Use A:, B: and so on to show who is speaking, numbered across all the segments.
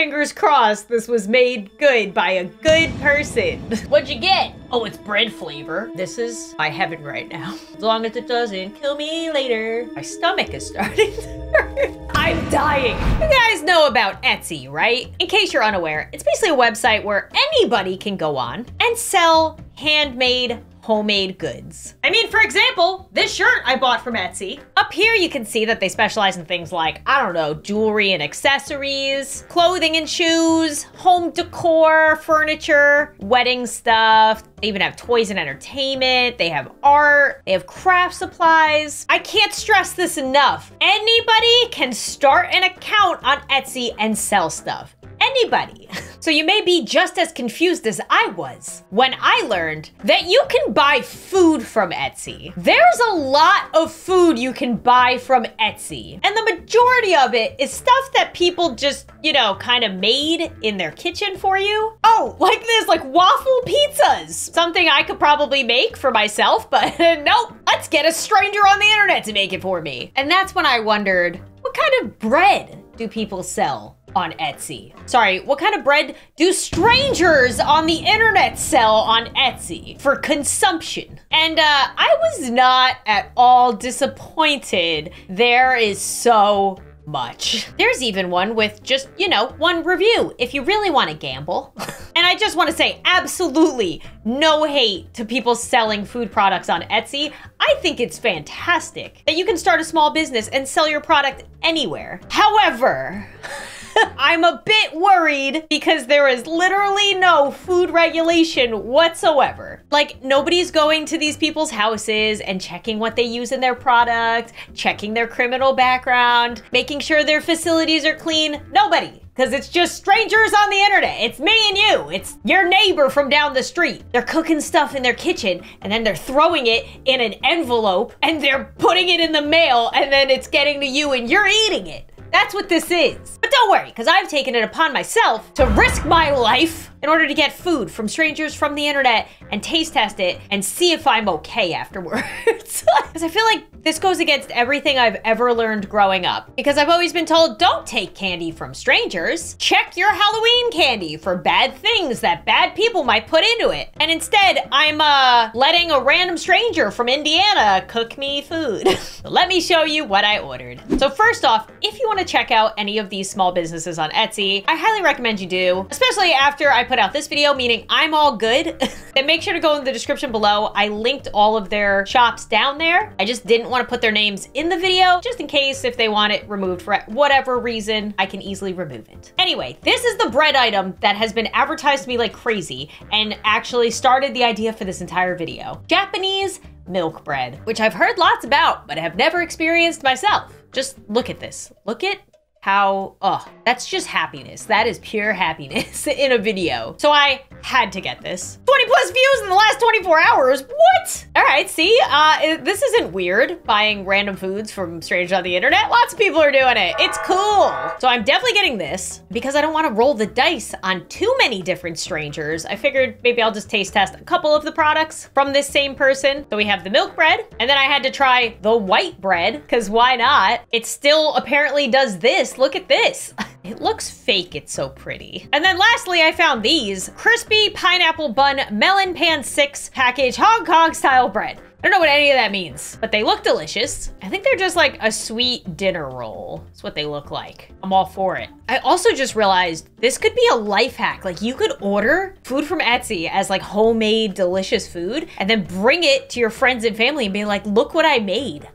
A: fingers crossed this was made good by a good person. What'd you get? Oh, it's bread flavor. This is my heaven right now. As long as it doesn't kill me later. My stomach is starting to hurt. I'm dying. You guys know about Etsy, right? In case you're unaware, it's basically a website where anybody can go on and sell handmade homemade goods. I mean, for example, this shirt I bought from Etsy. Up here, you can see that they specialize in things like, I don't know, jewelry and accessories, clothing and shoes, home decor, furniture, wedding stuff. They even have toys and entertainment. They have art. They have craft supplies. I can't stress this enough. Anybody can start an account on Etsy and sell stuff anybody. So you may be just as confused as I was when I learned that you can buy food from Etsy. There's a lot of food you can buy from Etsy, and the majority of it is stuff that people just, you know, kind of made in their kitchen for you. Oh, like this, like waffle pizzas. Something I could probably make for myself, but nope, let's get a stranger on the internet to make it for me. And that's when I wondered, what kind of bread do people sell? On Etsy. Sorry, what kind of bread do strangers on the internet sell on Etsy for consumption? And uh, I was not at all disappointed. There is so much. There's even one with just, you know, one review if you really want to gamble. and I just want to say absolutely no hate to people selling food products on Etsy. I think it's fantastic that you can start a small business and sell your product anywhere. However, I'm a bit worried because there is literally no food regulation whatsoever. Like, nobody's going to these people's houses and checking what they use in their product, checking their criminal background, making sure their facilities are clean. Nobody because it's just strangers on the internet. It's me and you. It's your neighbor from down the street. They're cooking stuff in their kitchen and then they're throwing it in an envelope and they're putting it in the mail and then it's getting to you and you're eating it. That's what this is. But don't worry, because I've taken it upon myself to risk my life in order to get food from strangers from the internet and taste test it and see if I'm okay afterwards. Because I feel like this goes against everything I've ever learned growing up. Because I've always been told, don't take candy from strangers. Check your Halloween candy for bad things that bad people might put into it. And instead, I'm uh, letting a random stranger from Indiana cook me food. Let me show you what I ordered. So first off, if you want to check out any of these small businesses on Etsy, I highly recommend you do, especially after I put out this video, meaning I'm all good. then make sure to go in the description below. I linked all of their shops down there. I just didn't want to put their names in the video, just in case if they want it removed for whatever reason, I can easily remove it. Anyway, this is the bread item that has been advertised to me like crazy and actually started the idea for this entire video. Japanese milk bread, which I've heard lots about, but have never experienced myself. Just look at this. Look at how, oh, that's just happiness. That is pure happiness in a video. So I had to get this. 20 plus views in the last 24 hours. What? All right, see, uh, this isn't weird, buying random foods from strangers on the internet. Lots of people are doing it. It's cool. So I'm definitely getting this because I don't want to roll the dice on too many different strangers. I figured maybe I'll just taste test a couple of the products from this same person. So we have the milk bread, and then I had to try the white bread because why not? It still apparently does this. Look at this. It looks fake, it's so pretty. And then lastly, I found these crispy pineapple bun melon pan six package Hong Kong style bread. I don't know what any of that means, but they look delicious. I think they're just like a sweet dinner roll. That's what they look like. I'm all for it. I also just realized this could be a life hack. Like you could order food from Etsy as like homemade delicious food and then bring it to your friends and family and be like, look what I made.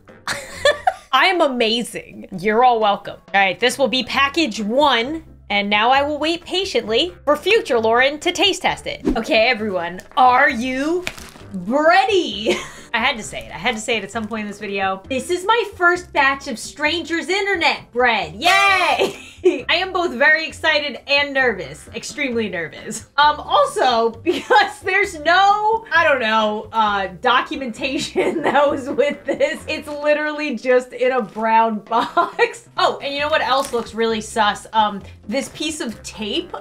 A: I'm amazing. You're all welcome. All right, this will be package one. And now I will wait patiently for future Lauren to taste test it. Okay, everyone, are you ready? I had to say it. I had to say it at some point in this video. This is my first batch of Stranger's Internet bread. Yay! I am both very excited and nervous. Extremely nervous. Um, also, because there's no, I don't know, uh, documentation that was with this. It's literally just in a brown box. Oh, and you know what else looks really sus? Um, this piece of tape.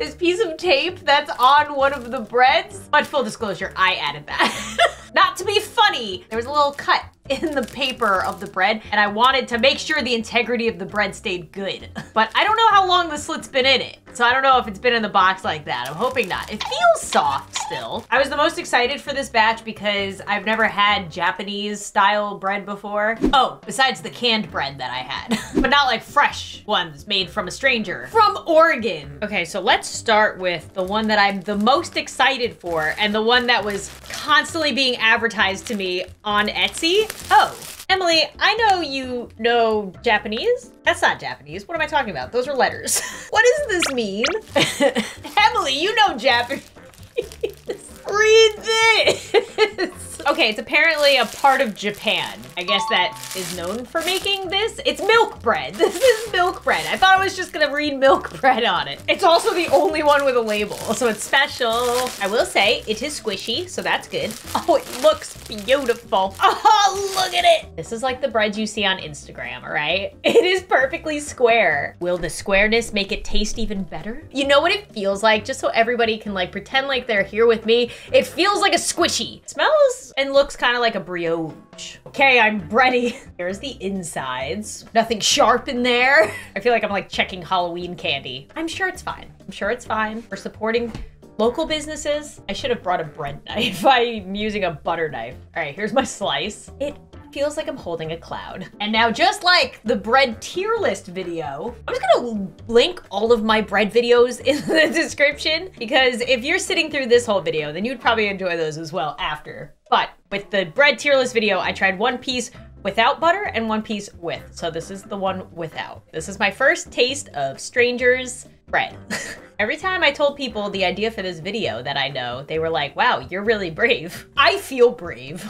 A: This piece of tape that's on one of the breads. But full disclosure, I added that. Not to be funny, there was a little cut in the paper of the bread and I wanted to make sure the integrity of the bread stayed good. But I don't know how long the slit's been in it. So I don't know if it's been in the box like that. I'm hoping not. It feels soft still. I was the most excited for this batch because I've never had Japanese style bread before. Oh, besides the canned bread that I had, but not like fresh ones made from a stranger from Oregon. Okay, so let's start with the one that I'm the most excited for and the one that was constantly being advertised to me on Etsy. Oh, Emily, I know you know Japanese. That's not Japanese. What am I talking about? Those are letters. what does this mean? Emily, you know Japanese. Read this. Okay, it's apparently a part of Japan. I guess that is known for making this. It's milk bread. This is milk bread. I thought I was just gonna read milk bread on it. It's also the only one with a label, so it's special. I will say it is squishy, so that's good. Oh, it looks beautiful. Oh, look at it. This is like the breads you see on Instagram, all right? It is perfectly square. Will the squareness make it taste even better? You know what it feels like? Just so everybody can like pretend like they're here with me. It feels like a squishy. It smells and looks kind of like a brioche. Okay, I'm ready. Here's the insides. Nothing sharp in there. I feel like I'm like checking Halloween candy. I'm sure it's fine. I'm sure it's fine. We're supporting local businesses. I should have brought a bread knife. I'm using a butter knife. All right, here's my slice. It feels like I'm holding a cloud. And now just like the bread tier list video, I'm just gonna link all of my bread videos in the description because if you're sitting through this whole video, then you'd probably enjoy those as well after. But with the bread tier list video, I tried one piece without butter and one piece with. So this is the one without. This is my first taste of Stranger's bread. Every time I told people the idea for this video that I know, they were like, wow, you're really brave. I feel brave.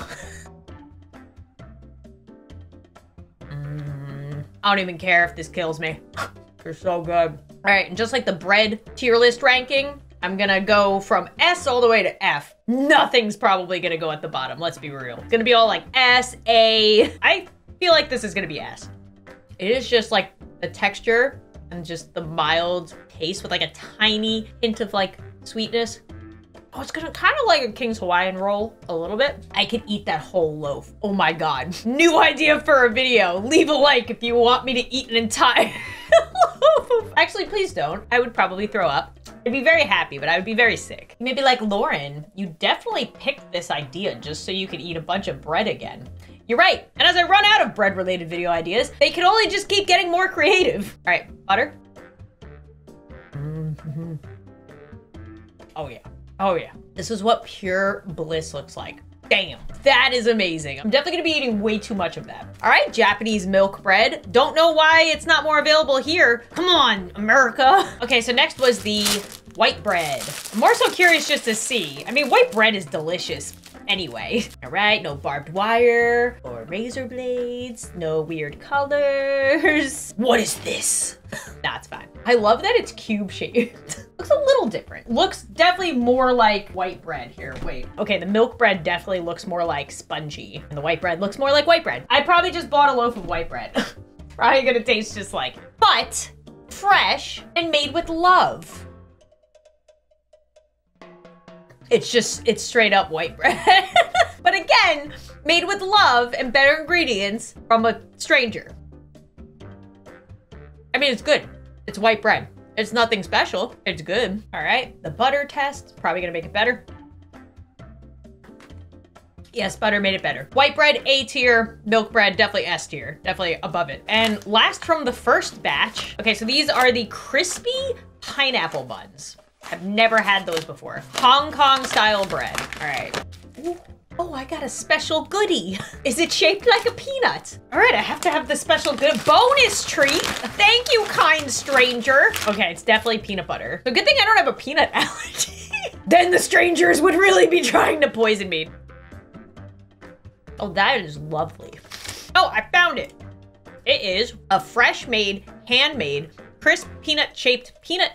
A: I don't even care if this kills me. They're so good. All right, and just like the bread tier list ranking, I'm gonna go from S all the way to F. Nothing's probably gonna go at the bottom, let's be real. It's gonna be all like S, A. I feel like this is gonna be S. It is just like the texture and just the mild taste with like a tiny hint of like sweetness. Oh, it's gonna kind of like a King's Hawaiian roll a little bit. I could eat that whole loaf. Oh my God. New idea for a video. Leave a like if you want me to eat an entire loaf. Actually, please don't. I would probably throw up. I'd be very happy, but I would be very sick. Maybe like, Lauren, you definitely picked this idea just so you could eat a bunch of bread again. You're right. And as I run out of bread related video ideas, they can only just keep getting more creative. All right, butter. Mm -hmm. Oh yeah. Oh yeah. This is what pure bliss looks like. Damn, that is amazing. I'm definitely gonna be eating way too much of that. All right, Japanese milk bread. Don't know why it's not more available here. Come on, America. Okay, so next was the white bread. I'm more so curious just to see. I mean, white bread is delicious anyway. All right, no barbed wire or razor blades, no weird colors. What is this? That's fine. I love that it's cube shaped. looks a little different. Looks definitely more like white bread here. Wait, okay, the milk bread definitely looks more like spongy and the white bread looks more like white bread. I probably just bought a loaf of white bread. probably gonna taste just like, but fresh and made with love. It's just, it's straight up white bread. but again, made with love and better ingredients from a stranger. I mean, it's good. It's white bread. It's nothing special. It's good. All right. The butter test, probably gonna make it better. Yes, butter made it better. White bread, A tier. Milk bread, definitely S tier. Definitely above it. And last from the first batch. Okay, so these are the crispy pineapple buns. I've never had those before. Hong Kong style bread. All right. Ooh. Oh, I got a special goodie. Is it shaped like a peanut? All right, I have to have the special good bonus treat. Thank you, kind stranger. Okay, it's definitely peanut butter. So good thing I don't have a peanut allergy. then the strangers would really be trying to poison me. Oh, that is lovely. Oh, I found it. It is a fresh made, handmade, crisp peanut shaped peanut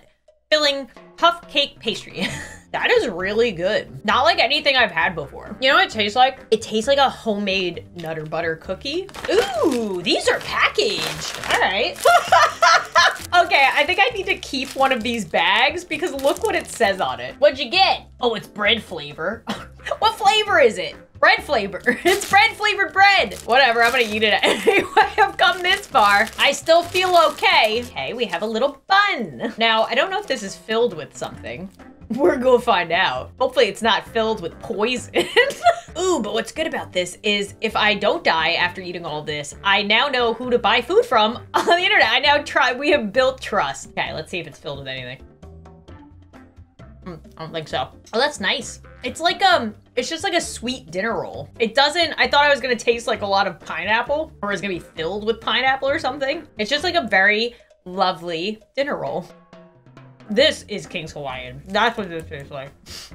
A: filling puff cake pastry. That is really good. Not like anything I've had before. You know what it tastes like? It tastes like a homemade Nutter Butter cookie. Ooh, these are packaged. All right. okay, I think I need to keep one of these bags because look what it says on it. What'd you get? Oh, it's bread flavor. what flavor is it? Bread flavor. It's bread flavored bread. Whatever, I'm gonna eat it anyway. I've come this far. I still feel okay. Okay, we have a little bun. Now, I don't know if this is filled with something. We're gonna find out. Hopefully it's not filled with poison. Ooh, but what's good about this is if I don't die after eating all this, I now know who to buy food from on the internet. I now try, we have built trust. Okay, let's see if it's filled with anything. Mm, I don't think so. Oh, that's nice. It's like, um, it's just like a sweet dinner roll. It doesn't, I thought I was gonna taste like a lot of pineapple or it's gonna be filled with pineapple or something. It's just like a very lovely dinner roll. This is King's Hawaiian. That's what this tastes like.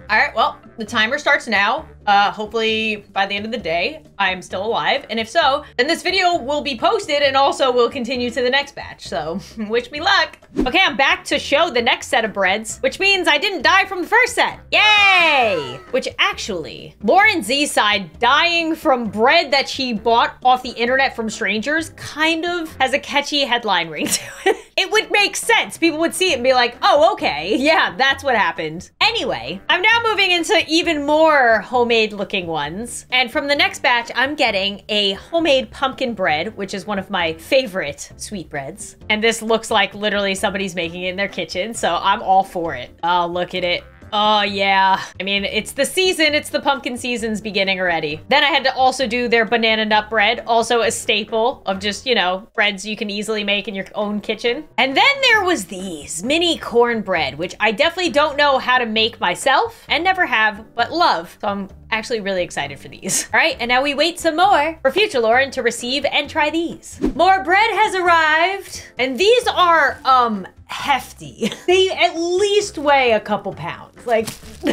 A: All right, well, the timer starts now. Uh, hopefully by the end of the day, I'm still alive. And if so, then this video will be posted and also will continue to the next batch. So wish me luck. Okay, I'm back to show the next set of breads, which means I didn't die from the first set. Yay! Which actually, LaurenZside dying from bread that she bought off the internet from strangers kind of has a catchy headline ring to it. It would make sense. People would see it and be like, oh, okay. Yeah, that's what happened. Anyway, I'm now moving into even more homemade looking ones. And from the next batch, I'm getting a homemade pumpkin bread, which is one of my favorite sweetbreads. And this looks like literally somebody's making it in their kitchen, so I'm all for it. Oh, look at it. Oh, yeah. I mean, it's the season. It's the pumpkin season's beginning already. Then I had to also do their banana nut bread, also a staple of just, you know, breads you can easily make in your own kitchen. And then there was these mini cornbread, which I definitely don't know how to make myself and never have, but love. So I'm actually really excited for these. All right, and now we wait some more for future Lauren to receive and try these. More bread has arrived, and these are, um, hefty. They at least weigh a couple pounds. Like,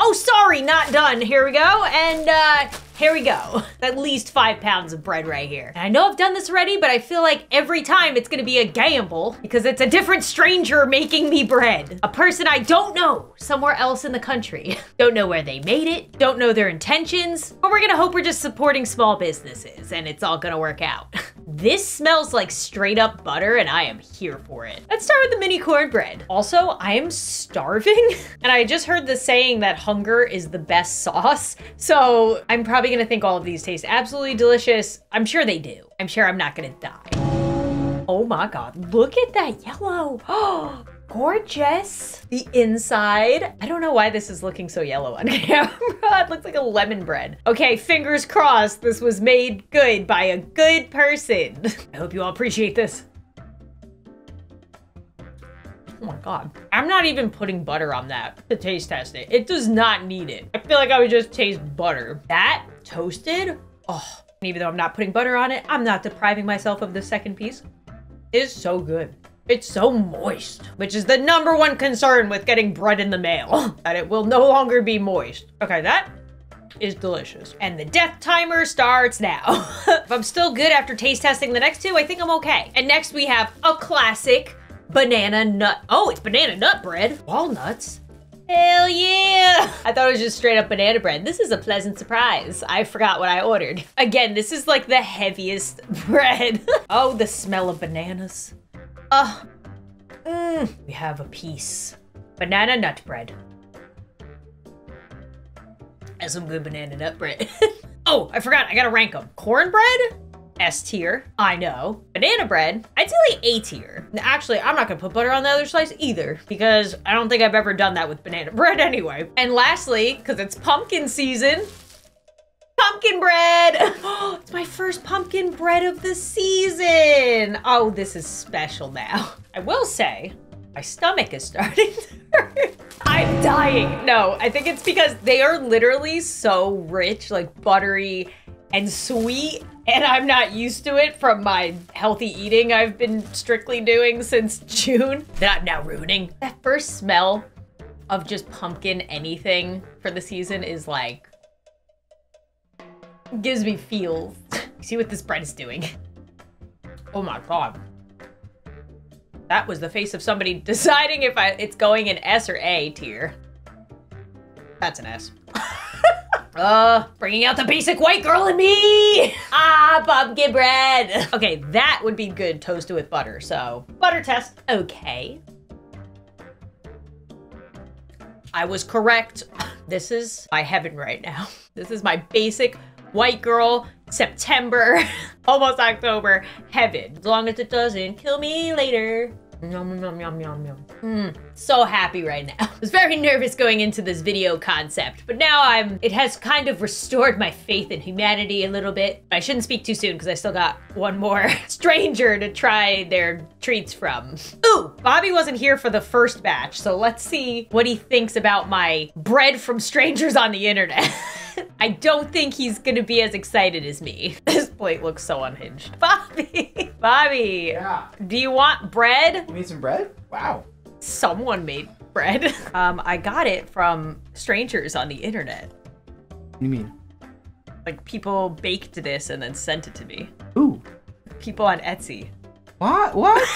A: oh, sorry, not done. Here we go. And uh, here we go. At least five pounds of bread right here. And I know I've done this already, but I feel like every time it's gonna be a gamble because it's a different stranger making me bread. A person I don't know somewhere else in the country. don't know where they made it, don't know their intentions, but we're gonna hope we're just supporting small businesses and it's all gonna work out. This smells like straight up butter and I am here for it. Let's start with the mini cornbread. Also, I am starving and I just heard the saying that hunger is the best sauce. So I'm probably gonna think all of these taste absolutely delicious. I'm sure they do. I'm sure I'm not gonna die. Oh my God, look at that yellow. Oh, gorgeous. The inside. I don't know why this is looking so yellow on camera. it looks like a lemon bread. Okay, fingers crossed this was made good by a good person. I hope you all appreciate this. Oh my god. I'm not even putting butter on that to taste test it. It does not need it. I feel like I would just taste butter. That toasted, oh, even though I'm not putting butter on it, I'm not depriving myself of the second piece. It is so good. It's so moist, which is the number one concern with getting bread in the mail, that it will no longer be moist. Okay, that is delicious. And the death timer starts now. if I'm still good after taste testing the next two, I think I'm okay. And next we have a classic banana nut. Oh, it's banana nut bread. Walnuts. Hell yeah! I thought it was just straight up banana bread. This is a pleasant surprise. I forgot what I ordered. Again, this is like the heaviest bread. oh, the smell of bananas. Oh, mm, we have a piece. Banana nut bread. That's some good banana nut bread. oh, I forgot, I gotta rank them. Cornbread? S tier. I know. Banana bread, I'd say like A tier. Actually, I'm not gonna put butter on the other slice either because I don't think I've ever done that with banana bread anyway. And lastly, because it's pumpkin season, pumpkin bread. it's my first pumpkin bread of the season. Oh, this is special now. I will say, my stomach is starting to. I'm dying. No, I think it's because they are literally so rich, like buttery and sweet, and I'm not used to it from my healthy eating I've been strictly doing since June that I'm now ruining. That first smell of just pumpkin anything for the season is like gives me feels. See what this bread is doing. Oh my god. That was the face of somebody deciding if I, it's going in S or A tier. That's an S. Uh, bringing out the basic white girl in me! Ah, pumpkin bread! Okay, that would be good toasted with butter, so butter test. Okay. I was correct. This is my heaven right now. This is my basic white girl September, almost October heaven. As long as it doesn't kill me later. Yum, yum, yum, yum, yum. Mm, so happy right now. I was very nervous going into this video concept, but now I'm, it has kind of restored my faith in humanity a little bit. I shouldn't speak too soon because I still got one more stranger to try their treats from. Ooh, Bobby wasn't here for the first batch, so let's see what he thinks about my bread from strangers on the internet. I don't think he's gonna be as excited as me. This plate looks so unhinged. Bobby! Bobby!
B: Yeah.
A: Do you want bread?
B: You made some bread? Wow.
A: Someone made bread. Um, I got it from strangers on the internet.
B: What do you mean?
A: Like people baked this and then sent it to me.
B: Ooh.
A: People on Etsy.
B: What? What?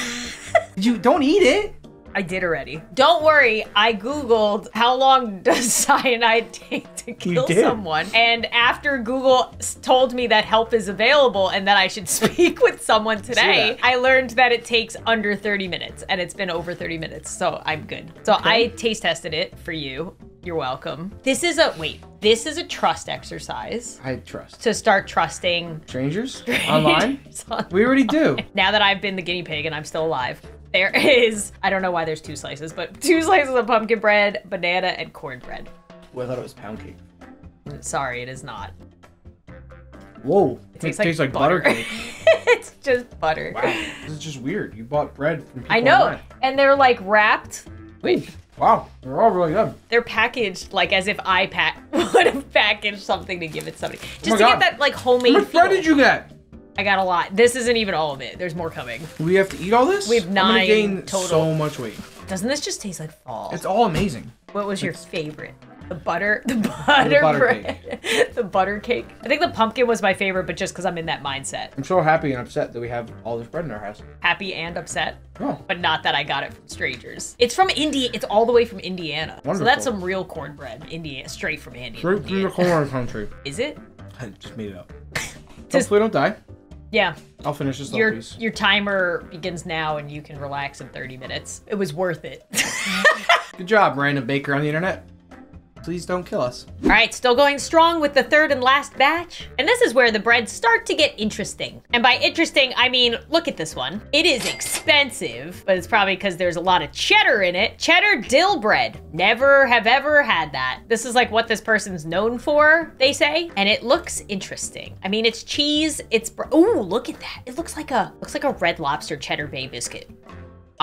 B: You don't eat it?
A: I did already. Don't worry, I googled how long does cyanide take to kill someone. And after Google told me that help is available and that I should speak with someone today. I learned that it takes under 30 minutes and it's been over 30 minutes, so I'm good. So I taste tested it for you. You're welcome. This is a wait, this is a trust exercise
B: I trust.
A: to start trusting
B: Strangers? Online?
A: on-
B: We already do.
A: now that I've been the guinea pig and I'm still alive, there is, I don't know why there's two slices, but two slices of pumpkin bread, banana, and cornbread.
B: Well, I thought it was pound cake.
A: Mm, sorry, it is not.
B: Whoa.
A: It tastes like,
B: butter
A: butter.
B: cake.
A: it's just butter.
B: Wow. This is just weird. You bought bread from people
A: I know.
B: online.
A: And they're like wrapped. Wait,
B: Wow. They're all really good.
A: they're packaged like as if I pack would have packaged something to give it somebody. Oh just
B: my
A: to
B: God.
A: get that like
B: How
A: homemade
B: much bread
A: feel.
B: did you get?
A: I got a lot. This isn't even all of it. There's more coming.
B: We have to eat all this?
A: We have
B: I'm gain
A: total.
B: so much weight.
A: Doesn't this just taste like fall?
B: It's all amazing.
A: What was your favorite? The butter, the butter,
B: butter
A: bread, the butter cake. I think the pumpkin was my favorite, but just because I'm in that mindset,
B: I'm so happy and upset that we have all this bread in our house.
A: happy and upset.
B: Oh.
A: But not that I got it from strangers. It's from India. It's all the way from Indiana. So that's some real cornbread, Indiana, straight from India.
B: Straight from the corn country.
A: Is it?
B: I just made it up. Hopefully don't die.
A: Yeah.
B: I'll finish this
A: Your
B: piece.
A: your timer begins now, and you can relax in 30 minutes. It was worth it.
B: Good job, random baker on the internet. Please don't kill us.
A: All right, still going strong with the third and last batch. And this is where the breads start to get interesting. And by interesting, I mean, look at this one. It is expensive, but it's probably because there's a lot of cheddar in it. Cheddar dill bread. Never have ever had that. This is like what this person's known for, they say. And it looks interesting. I mean, it's cheese, it's, ooh, look at that. It looks like a, looks like a red lobster cheddar bay biscuit.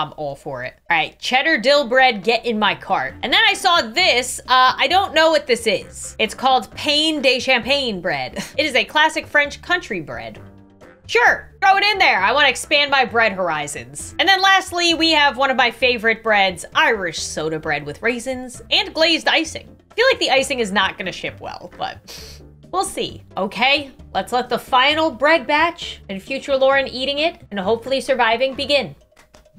A: I'm all for it. All right, cheddar dill bread, get in my cart. And then I saw this. Uh, I don't know what this is. It's called Pain de Champagne bread. It is a classic French country bread. Sure, throw it in there. I want to expand my bread horizons. And then lastly, we have one of my favorite breads, Irish soda bread with raisins and glazed icing. I feel like the icing is not gonna ship well, but we'll see. Okay, let's let the final bread batch and future Lauren eating it and hopefully surviving begin.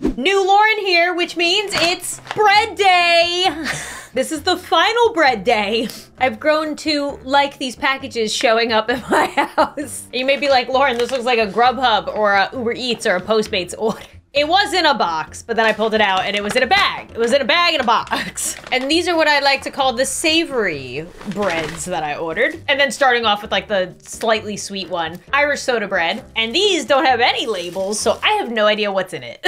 A: New Lauren here, which means it's bread day. This is the final bread day. I've grown to like these packages showing up at my house. You may be like, Lauren, this looks like a Grubhub or a Uber Eats or a Postmates order. It was in a box, but then I pulled it out and it was in a bag. It was in a bag in a box. And these are what I like to call the savory breads that I ordered. And then starting off with like the slightly sweet one, Irish soda bread. And these don't have any labels, so I have no idea what's in it.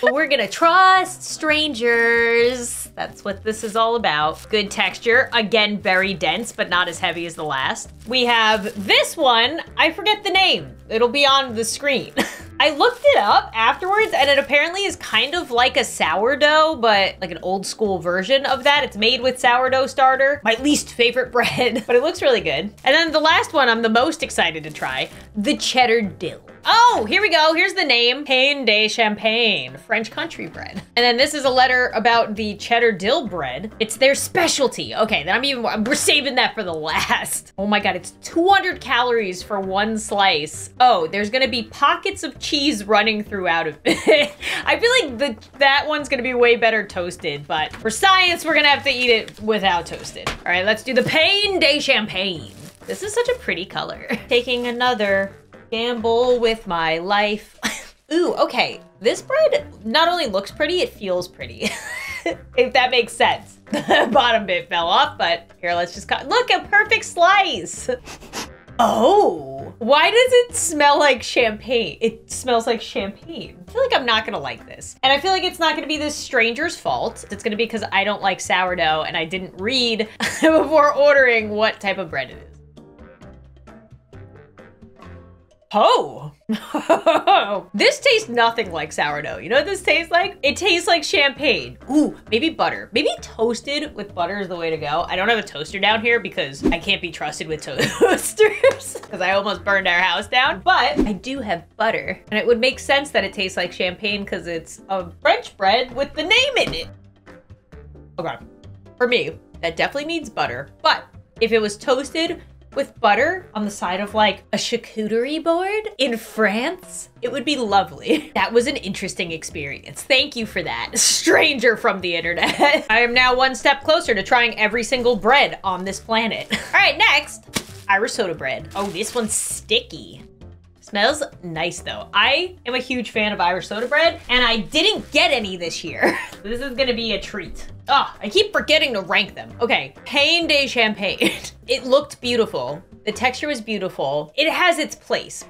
A: But we're gonna trust strangers. That's what this is all about. Good texture. Again, very dense, but not as heavy as the last. We have this one. I forget the name. It'll be on the screen. I looked it up afterwards and it apparently is kind of like a sourdough, but like an old school version of that. It's made with sourdough starter. My least favorite bread, but it looks really good. And then the last one I'm the most excited to try, the cheddar dill. Oh, here we go. Here's the name. Pain de Champagne, French country bread. And then this is a letter about the cheddar dill bread. It's their specialty. Okay, then I'm even, we're saving that for the last. Oh my God, it's 200 calories for one slice. Oh, there's gonna be pockets of cheese running throughout of it. I feel like the that one's gonna be way better toasted, but for science, we're gonna have to eat it without toasted. All right, let's do the Pain de Champagne. This is such a pretty color. Taking another gamble with my life. Ooh, okay. This bread not only looks pretty, it feels pretty. if that makes sense. The bottom bit fell off, but here, let's just cut. Look, a perfect slice. Oh, why does it smell like champagne? It smells like champagne. I feel like I'm not gonna like this. And I feel like it's not gonna be this stranger's fault. It's gonna be because I don't like sourdough and I didn't read before ordering what type of bread it is. Oh, this tastes nothing like sourdough. You know what this tastes like? It tastes like champagne. Ooh, maybe butter. Maybe toasted with butter is the way to go. I don't have a toaster down here because I can't be trusted with toasters because I almost burned our house down. But I do have butter and it would make sense that it tastes like champagne because it's a French bread with the name in it. Oh okay, for me, that definitely needs butter. But if it was toasted with butter on the side of like a charcuterie board in France. It would be lovely. That was an interesting experience. Thank you for that, stranger from the internet. I am now one step closer to trying every single bread on this planet. All right, next, Irish soda bread. Oh, this one's sticky. Smells nice though. I am a huge fan of Irish soda bread and I didn't get any this year. this is gonna be a treat. Oh, I keep forgetting to rank them. Okay, Pain de Champagne. It looked beautiful. The texture was beautiful. It has its place,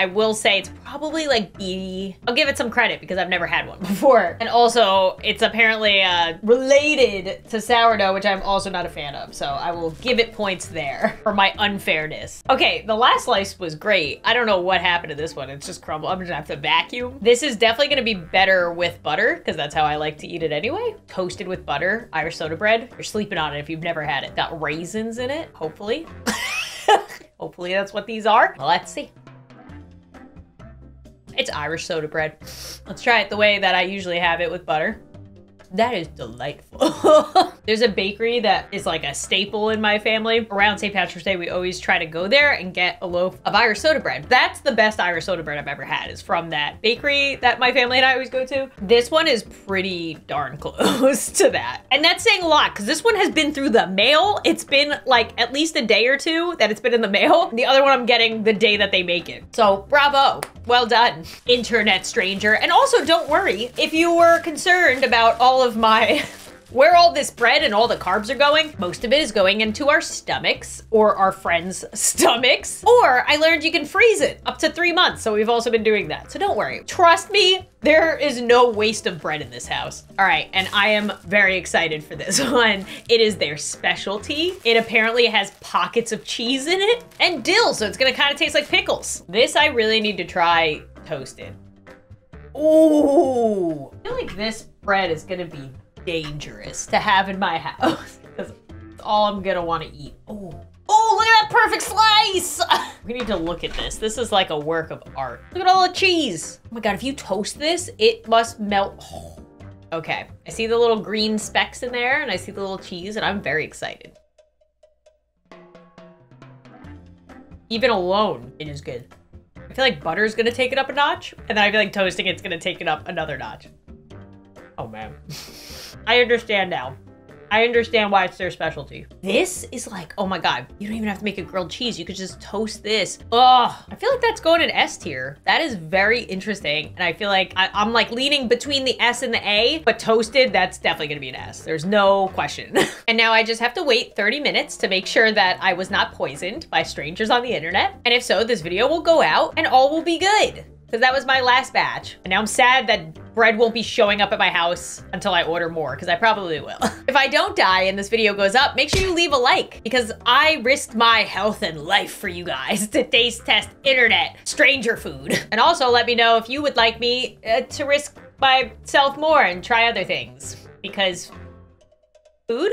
A: I will say it's probably like B. I'll give it some credit because I've never had one before. And also, it's apparently uh, related to sourdough, which I'm also not a fan of. So I will give it points there for my unfairness. Okay, the last slice was great. I don't know what happened to this one. It's just crumbled. I'm gonna have to vacuum. This is definitely gonna be better with butter because that's how I like to eat it anyway. Toasted with butter, Irish soda bread. You're sleeping on it if you've never had it. Got raisins in it, hopefully. Hopefully that's what these are. Let's see. It's Irish soda bread. Let's try it the way that I usually have it with butter. That is delightful. There's a bakery that is like a staple in my family. Around St. Patrick's Day, we always try to go there and get a loaf of Irish soda bread. That's the best Irish soda bread I've ever had is from that bakery that my family and I always go to. This one is pretty darn close to that. And that's saying a lot because this one has been through the mail. It's been like at least a day or two that it's been in the mail. The other one I'm getting the day that they make it. So bravo. Well done, internet stranger. And also don't worry, if you were concerned about all of my where all this bread and all the carbs are going, most of it is going into our stomachs or our friends' stomachs. Or I learned you can freeze it up to three months. So we've also been doing that. So don't worry. Trust me, there is no waste of bread in this house. All right, and I am very excited for this one. It is their specialty. It apparently has pockets of cheese in it and dill, so it's gonna kind of taste like pickles. This I really need to try toasted. Ooh, I feel like this bread is gonna be dangerous to have in my house because all I'm gonna want to eat. Oh, oh, look at that perfect slice! we need to look at this. This is like a work of art. Look at all the cheese. Oh my god, if you toast this, it must melt. Oh. Okay, I see the little green specks in there and I see the little cheese and I'm very excited. Even alone, it is good. I feel like butter is gonna take it up a notch, and then I feel like toasting it's gonna take it up another notch. Oh man. I understand now. I understand why it's their specialty. This is like, oh my God, you don't even have to make a grilled cheese. You could just toast this. Oh, I feel like that's going in S tier. That is very interesting. And I feel like I, am like leaning between the S and the A, but toasted, that's definitely gonna be an S. There's no question. and now I just have to wait 30 minutes to make sure that I was not poisoned by strangers on the internet. And if so, this video will go out and all will be good because that was my last batch. And now I'm sad that bread won't be showing up at my house until I order more, because I probably will. if I don't die and this video goes up, make sure you leave a like, because I risked my health and life for you guys to taste test internet stranger food. And also let me know if you would like me uh, to risk myself more and try other things, because food?